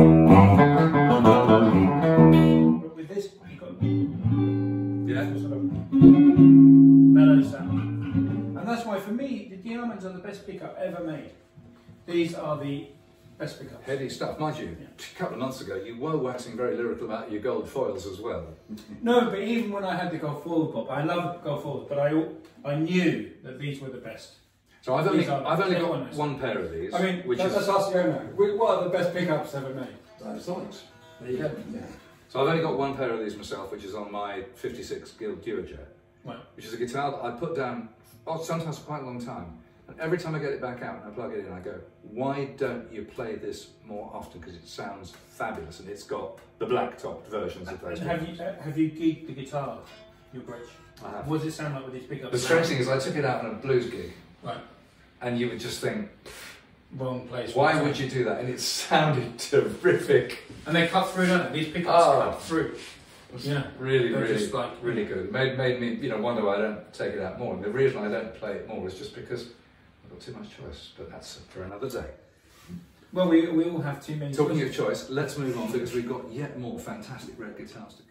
Speaker 2: But with this you've got
Speaker 1: Yeah.
Speaker 2: sort of mellow sound, and that's why for me the DeArmonds are the best pickup ever made. These are the best pickups.
Speaker 1: Heady stuff, mind you.
Speaker 2: Yeah.
Speaker 1: A couple of months ago, you were waxing very lyrical about your gold foils as well.
Speaker 2: No, but even when I had the gold forward pop, I love gold forward, but I I knew that these were the best.
Speaker 1: So I've only
Speaker 2: are-
Speaker 1: I've only got
Speaker 2: one
Speaker 1: one pair of these.
Speaker 2: I mean,
Speaker 1: which
Speaker 2: let's
Speaker 1: is
Speaker 2: ask the owner. What are the best pickups ever made?
Speaker 3: Dynasonics. There you go. Yeah.
Speaker 1: so I've only got one pair of these myself, which is on my '56 Guild Duojet,
Speaker 2: Right.
Speaker 1: which is a guitar that I put down oh sometimes for quite a long time. And every time I get it back out and I plug it in, I go, why don't you play this more often? Because it sounds fabulous, and it's got the black topped versions of those.
Speaker 2: And have you have you geeked the guitar, your bridge?
Speaker 1: I have.
Speaker 2: What does it sound like with these pickups?
Speaker 1: The strange thing is, I took it out on a blues gig,
Speaker 2: Right.
Speaker 1: and you would just think,
Speaker 2: Wrong place.
Speaker 1: why would you do that? And it sounded terrific.
Speaker 2: And they cut through, don't they? These pickups
Speaker 1: Oh.
Speaker 2: cut through. Yeah.
Speaker 1: Really,
Speaker 2: They're
Speaker 1: really,
Speaker 2: just like-
Speaker 1: really good. Made made me, you know, wonder why I don't take it out more. And the reason I don't play it more is just because I've got too much choice. But that's for another day.
Speaker 2: Well, we, we all have too many.
Speaker 1: Talking of
Speaker 2: choices.
Speaker 1: choice, let's move on because we've got yet more fantastic red guitars to come.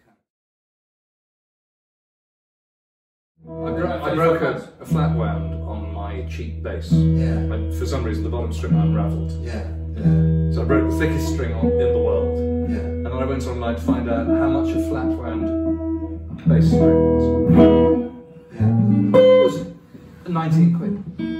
Speaker 1: I, bro- I broke a, a flat wound on my cheap bass.
Speaker 3: Yeah.
Speaker 1: And for some reason, the bottom string unravelled.
Speaker 3: Yeah. Yeah.
Speaker 1: So I broke the thickest string on, in the world.
Speaker 3: Yeah.
Speaker 1: And then I went online to find out how much a flat wound bass string was.
Speaker 3: Yeah.
Speaker 1: It was 19 quid.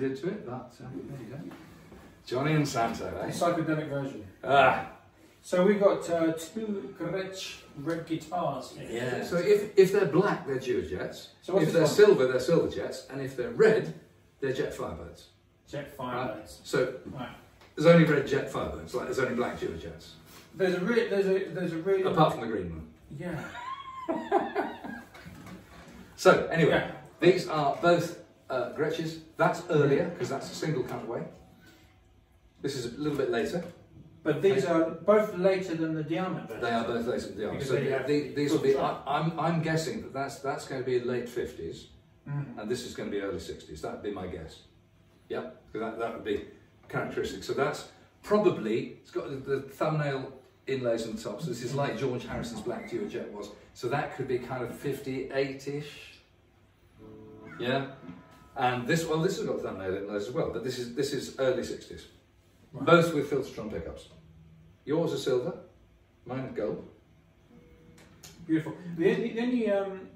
Speaker 1: Did to it, but uh, there you go. Johnny and Santo,
Speaker 2: A
Speaker 1: eh?
Speaker 2: psychedelic version.
Speaker 1: Ah.
Speaker 2: So we've got uh, two Gretsch red guitars here.
Speaker 3: Yeah.
Speaker 1: So if, if they're black, they're Duojets.
Speaker 2: So what's
Speaker 1: if they're
Speaker 2: one?
Speaker 1: silver, they're silver jets. And if they're red, they're jet firebirds.
Speaker 2: Jet
Speaker 1: Right?
Speaker 2: Firebirds.
Speaker 1: So
Speaker 2: Right.
Speaker 1: there's only red jet firebirds, like there's only black Duojets.
Speaker 2: There's a re- there's a there's a really
Speaker 1: Apart from the green one.
Speaker 2: yeah
Speaker 1: So anyway,
Speaker 2: yeah
Speaker 1: these are both uh, Gretsches. That's earlier, because that's a single cutaway. This is a little bit later.
Speaker 2: but these are both later than the DeArmond version.
Speaker 1: They are both later than the.
Speaker 2: Because
Speaker 1: So the- the- these will be. I, I'm, I'm guessing that that's that's going to be late fifties,
Speaker 2: Mhm.
Speaker 1: and this is going to be early sixties. That'd be my guess. Yeah, that that would be characteristic. So that's probably it's got the, the thumbnail inlays on the top. So this is like George Harrison's Black Duojet was. So that could be kind of fifty-eight-ish. Yeah, and this well, this has got thumbnail inlays as well, but this is this is early sixties.
Speaker 2: Right.
Speaker 1: Both with Filtertron pickups. Yours are silver, mine are gold.
Speaker 2: Beautiful. The only, the only um,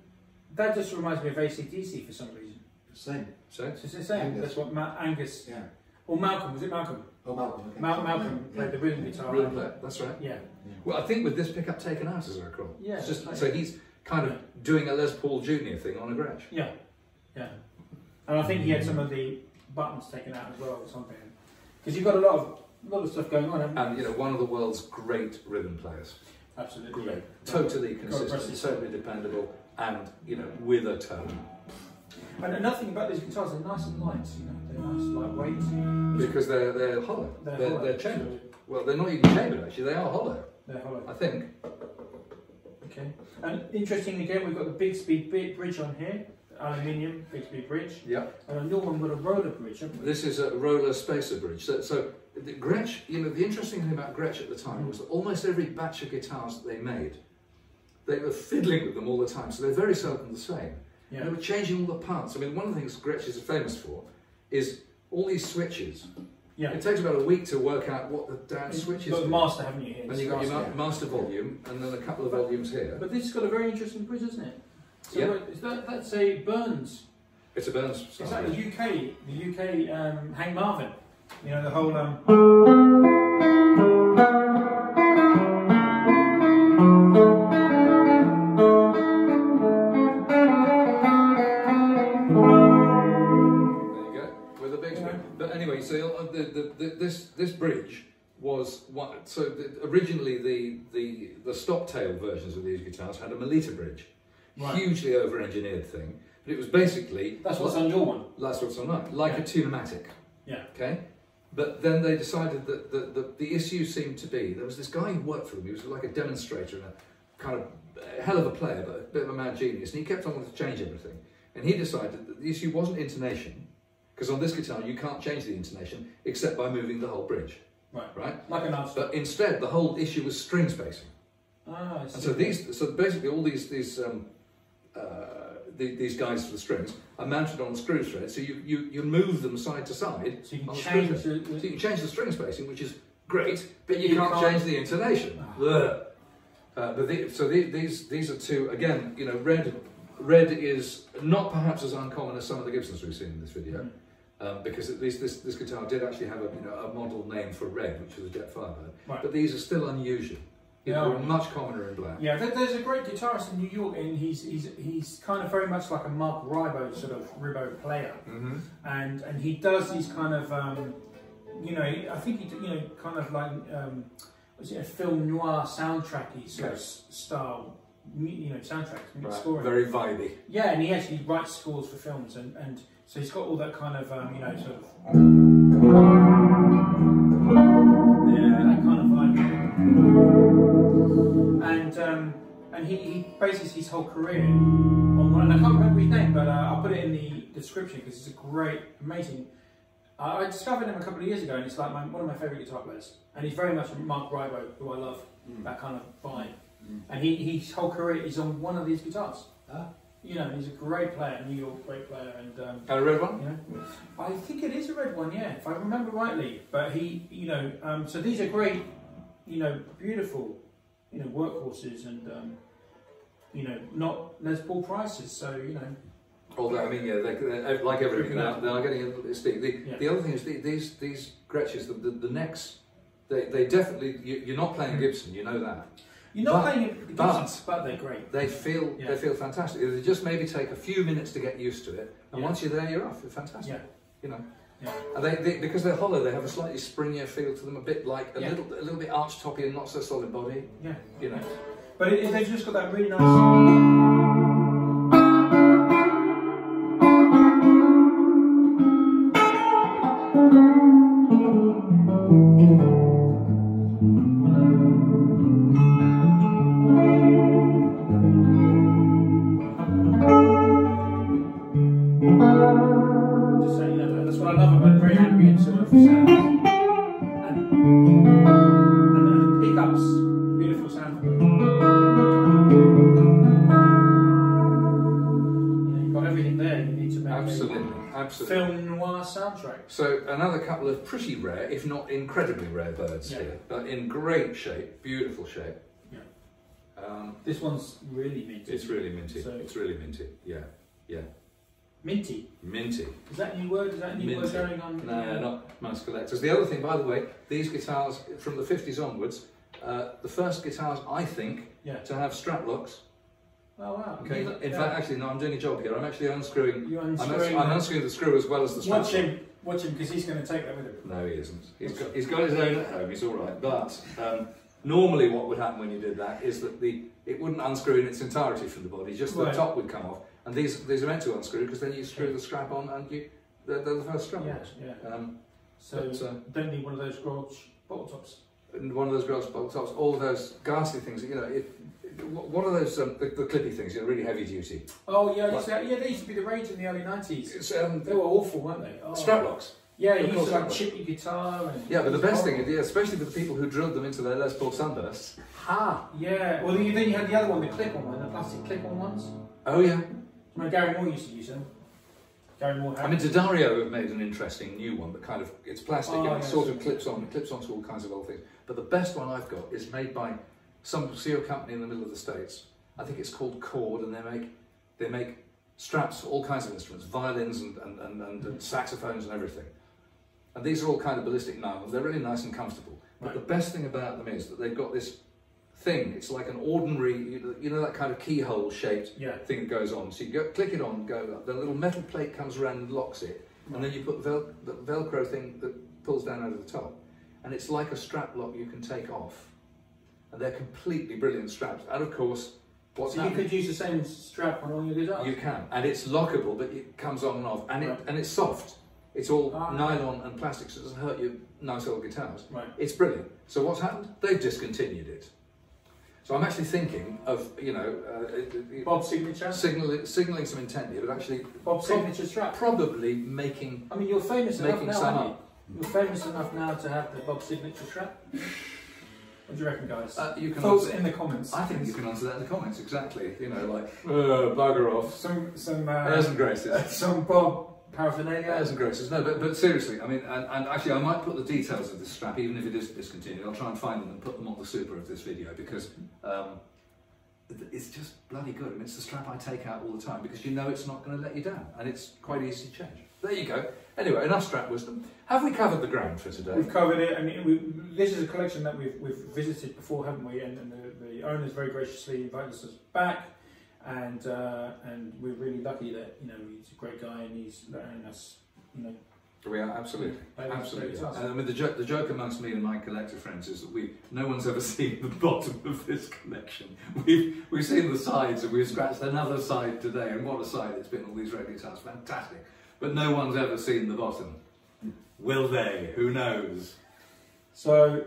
Speaker 2: that just reminds me of ACDC for some reason.
Speaker 3: Same.
Speaker 1: So
Speaker 2: It's the same.
Speaker 3: Angus.
Speaker 2: That's what Ma- Angus
Speaker 3: Yeah.
Speaker 2: or Malcolm was it Malcolm?
Speaker 3: Oh, Malcolm. Okay.
Speaker 2: Mal- Malcolm played the rhythm guitar.
Speaker 1: real player. That's right.
Speaker 2: Yeah.
Speaker 1: Well, I think with this pickup taken out, as I recall.
Speaker 2: Yeah.
Speaker 1: It's just so he's kind of doing a Les Paul Junior thing on a Gretsch.
Speaker 2: Yeah. Yeah. And I think he had some of the buttons taken out as well or something. Because you've got a lot of a lot of stuff going on.
Speaker 1: And you know, one of the world's great rhythm players.
Speaker 2: Absolutely.
Speaker 1: Great,
Speaker 2: Yeah.
Speaker 1: totally consistent, totally dependable, and you know, with a tone.
Speaker 2: And another thing about these guitars, they're nice and light. You know, they're nice, lightweight.
Speaker 1: Because they're they're hollow.
Speaker 2: They're,
Speaker 1: They're,
Speaker 2: hollow.
Speaker 1: they're chambered. Well, they're not even chambered actually. They are hollow.
Speaker 2: They're hollow.
Speaker 1: I think.
Speaker 2: Okay. And interesting again, we've got the Bigsby bridge on here, aluminium fixed speed bridge.
Speaker 1: Yeah.
Speaker 2: And on your one, we've a roller bridge, haven't we?
Speaker 1: This is a roller spacer bridge. So, so the Gretsch, you know, the interesting thing about Gretsch at the time was that almost every batch of guitars that they made, they were fiddling with them all the time. So they're very seldom the same.
Speaker 2: Yeah.
Speaker 1: They were changing all the parts. I mean, one of the things Gretsch is famous for is all these switches.
Speaker 2: Yeah.
Speaker 1: It takes about a week to work out what the damn
Speaker 2: You've
Speaker 1: switches
Speaker 2: got the master, haven't you? Here?
Speaker 1: And you've got your
Speaker 2: Master.
Speaker 1: ma- master volume and then a couple of volumes here.
Speaker 2: But this has got a very interesting bridge, isn't it? So
Speaker 1: Yeah.
Speaker 2: what- is that that's a Burns?
Speaker 1: It's a Burns
Speaker 2: Is
Speaker 1: style
Speaker 2: that the. UK? The UK um, Hank Marvin? You know the whole. Um,
Speaker 1: There you go, with a big
Speaker 2: Yeah.
Speaker 1: But anyway, so uh, the, the, the, this this bridge was what. So the, originally the the the stop tail versions of these guitars had a Melita bridge,
Speaker 2: Right.
Speaker 1: hugely over-engineered thing. But it was basically
Speaker 2: that's what's on your one.
Speaker 1: that's what's on that, like
Speaker 2: Yeah.
Speaker 1: a Tunematic.
Speaker 2: Yeah.
Speaker 1: Okay. But then they decided that the, the, the issue seemed to be there was this guy who worked for them. He was like a demonstrator and a kind of a hell of a player, but a bit of a mad genius. And he kept on wanting to change everything. And he decided that the issue wasn't intonation, because on this guitar you can't change the intonation except by moving the whole bridge,
Speaker 2: Right.
Speaker 1: right?
Speaker 2: Like an answer.
Speaker 1: But instead, the whole issue was string spacing.
Speaker 2: Ah, I
Speaker 1: And so these, so basically all these these um, the, these guys for the strings are mounted on screw thread. So you, you you move them side to side.
Speaker 2: So you can
Speaker 1: on the
Speaker 2: change the,
Speaker 1: So you change the string spacing, which is great, but you,
Speaker 2: You
Speaker 1: can't,
Speaker 2: can't-
Speaker 1: change the intonation. Ugh. Uh, but the, so the, these these are two again. You know, red red is not perhaps as uncommon as some of the Gibsons we've seen in this video.
Speaker 2: Mm.
Speaker 1: Um, because at least this, this guitar did actually have a, you know, a model name for red, which was a Jet Firebird.
Speaker 2: Right.
Speaker 1: But these are still unusual. You
Speaker 2: Yeah.
Speaker 1: know, they're much commoner in black.
Speaker 2: Yeah, there's a great guitarist in New York, and he's he's he's kind of very much like a Marc Ribot sort of ribot player,
Speaker 1: Mm-hmm.
Speaker 2: and and he does these kind of um, you know I think he you know kind of like um, what's it a film noir soundtracky sort of style you know soundtracks
Speaker 1: Right.
Speaker 2: scoring.
Speaker 1: Very vibey.
Speaker 2: Yeah, and he actually writes scores for films, and, and so he's got all that kind of um, you know sort of yeah that kind of vibe. And um, and he, he bases his whole career on one. And I can't remember his name, but uh, I'll put it in the description because it's a great, amazing. Uh, I discovered him a couple of years ago, and it's like my, one of my favourite guitar players. And he's very much Marc Ribot, who I love, that kind of vibe.
Speaker 3: Mm.
Speaker 2: And he, his whole career is on one of these guitars.
Speaker 3: Ah.
Speaker 2: You know, he's a great player, New York great player, and um,
Speaker 1: And a red one?
Speaker 2: you know, I think it is a red one, yeah, if I remember rightly. But he, you know, um, so these are great, you know, beautiful, you know, workhorses, and um, you know, not Les Paul prices. So you know,
Speaker 1: Although I mean, yeah, they, they, like everything,
Speaker 2: Tripping
Speaker 1: they are getting a little bit steep. The,
Speaker 2: Yeah.
Speaker 1: the other thing is the, these these Gretsches, the, the, the necks, they, they definitely you, you're not playing Gibson, you know that.
Speaker 2: you're not
Speaker 1: But-
Speaker 2: playing it,
Speaker 1: but-
Speaker 2: but, they're great.
Speaker 1: They feel
Speaker 2: Yeah.
Speaker 1: they feel fantastic. They just maybe take a few minutes to get used to it, and
Speaker 2: Yeah.
Speaker 1: once you're there, you're off. They're fantastic.
Speaker 2: Yeah.
Speaker 1: You know,
Speaker 2: Yeah.
Speaker 1: and they, they because they're hollow, they have a slightly springier feel to them, a bit like a
Speaker 2: Yeah.
Speaker 1: little a little bit arch toppy and not so solid body.
Speaker 2: Yeah,
Speaker 1: You know.
Speaker 2: but it, they've just got that really nice. So
Speaker 1: another couple of pretty rare, if not incredibly rare birds
Speaker 2: Yeah.
Speaker 1: here, but in great shape, beautiful shape.
Speaker 2: Yeah.
Speaker 1: Um,
Speaker 2: This one's really minty.
Speaker 1: it's really minty.
Speaker 2: So-
Speaker 1: it's really minty. Yeah, yeah.
Speaker 2: minty.
Speaker 1: minty.
Speaker 2: Is that a new word? Is that a new
Speaker 1: Minty.
Speaker 2: word going on?
Speaker 1: No, not most collectors. The other thing, by the way, these guitars from the 50s onwards, uh, the first guitars I think
Speaker 2: Yeah.
Speaker 1: to have strap locks.
Speaker 2: Oh wow.
Speaker 1: Okay. In
Speaker 2: yeah.
Speaker 1: fact, actually, no, I'm doing a job here. I'm actually unscrewing.
Speaker 2: you
Speaker 1: I'm,
Speaker 2: unscrewing.
Speaker 1: I'm unscrewing the screw as well as the strap.
Speaker 2: watch him. Watch him because he's going to take that with him.
Speaker 1: No, he isn't. He's got, he's got his own at home. He's all right. But um, normally, what would happen when you did that is that the it wouldn't unscrew in its entirety from the body. Just the
Speaker 2: Right.
Speaker 1: top would come off, and these these are meant to unscrew because then you screw the strap on and you they're, they're the first strap.
Speaker 2: Yeah. Yeah.
Speaker 1: Um,
Speaker 2: So
Speaker 1: but, uh,
Speaker 2: don't need one of those grudge bottle tops.
Speaker 1: And one of those grass bolt tops, all those ghastly things. You know, it, what are those um, the, the clippy things? You know, really heavy duty.
Speaker 2: Oh yeah, to, yeah. They used to be the rage in the early nineties.
Speaker 1: Um,
Speaker 2: They were awful, weren't they? Oh.
Speaker 1: strap locks.
Speaker 2: Yeah, you used to like chip your guitar. And
Speaker 1: Yeah, but the best thing,
Speaker 2: horrible.
Speaker 1: yeah, especially for the people who drilled them into their Les Paul Sunbursts.
Speaker 2: Ha! Yeah. Well, then you, had the other one, the clip-on one, the plastic clip-on ones.
Speaker 1: Oh yeah.
Speaker 2: I mean, Gary Moore used to use them. Gary Moore had.
Speaker 1: I mean, D'Addario have made an interesting new one but kind of it's plastic
Speaker 2: Oh,
Speaker 1: and it
Speaker 2: yes.
Speaker 1: sort of clips on. It clips onto all kinds of old things. But the best one I've got is made by some CEO company in the middle of the states. I think it's called Cord, and they make they make straps for all kinds of instruments, violins and and, and, and, and saxophones and everything. And these are all kind of ballistic nylons. They're really nice and comfortable. But
Speaker 2: Right.
Speaker 1: the best thing about them is that they've got this thing. It's like an ordinary, you you know, that kind of keyhole shaped
Speaker 2: yeah.
Speaker 1: thing that goes on. So you go, click it on, go up. The little metal plate comes around and locks it, and then you put the, vel- the Velcro thing that pulls down over the top, and it's like a strap lock you can take off, and they're completely brilliant straps. And of course, what's
Speaker 2: So you could use the same strap on all your guitars.
Speaker 1: You can, and it's lockable, but it comes on and off, and it and it's soft. It's all
Speaker 2: Ah.
Speaker 1: nylon and plastic, so it doesn't hurt your nice old guitars.
Speaker 2: Right.
Speaker 1: It's brilliant. So what's happened? They've discontinued it. So I'm actually thinking of you know uh,
Speaker 2: Bob's signature.
Speaker 1: signaling, signaling some intent here, but actually
Speaker 2: Bob's signature strap.
Speaker 1: probably making
Speaker 2: I mean, you're famous enough now, aren't you? You're famous enough now to have the Bob signature strap. What do you reckon, guys?
Speaker 1: Uh, you can
Speaker 2: Thoughts
Speaker 1: answer,
Speaker 2: in the comments.
Speaker 1: I think you can answer that in the comments exactly. You know, like uh, bugger off.
Speaker 2: some some uh,
Speaker 1: Airs and graces.
Speaker 2: some Bob paraphernalia.
Speaker 1: And graces. No, but, but seriously, I mean, and, and actually, I might put the details of this strap, even if it is discontinued. I'll try and find them and put them on the super of this video because um, it's just bloody good. I mean, it's the strap I take out all the time because you know it's not going to let you down, and it's quite easy to change. There you go. Anyway, enough strap wisdom. Have we covered the ground for today?
Speaker 2: We've covered it, and we, this is a collection that we've, we've visited before, haven't we? And, and the, the owners very graciously invited us back, and uh, and we're really lucky that you know he's a great guy and he's letting us, you know,
Speaker 1: We are absolutely. Absolutely. And I mean, the joke, the joke amongst me and my collector friends is that we, no one's ever seen the bottom of this collection. We've, we've seen the sides and we've scratched another side today, and what a side it's been, all these red guitars, fantastic. But no one's ever seen the bottom. Will they? Who knows?
Speaker 2: So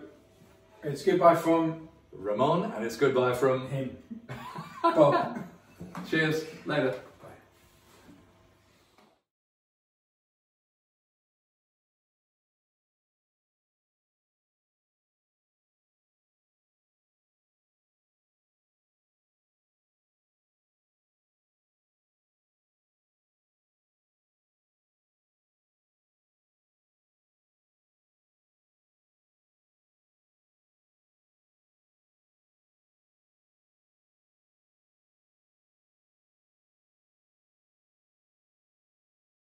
Speaker 2: it's goodbye from
Speaker 1: Ramon, and it's goodbye from.
Speaker 2: him, Bob.
Speaker 1: Cheers, later.